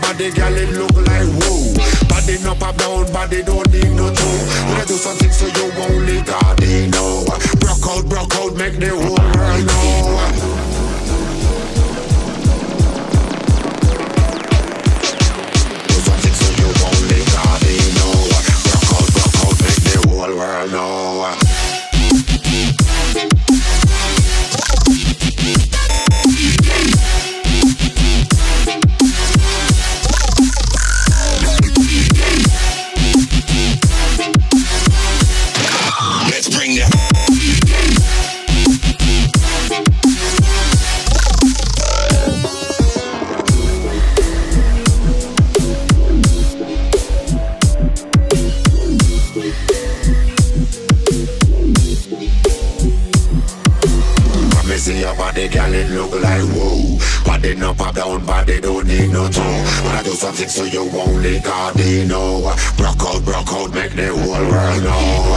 body, girl, it look like whoa. Body up, up, down, body don't need no. When I do something so you only God, they know. Broke out, broke out, make the whole world know. Do something body, girl, it look like whoa. Body no pop down, body don't need no toe. I do something so you only God, they know. Broke out, broke out, make the whole world know.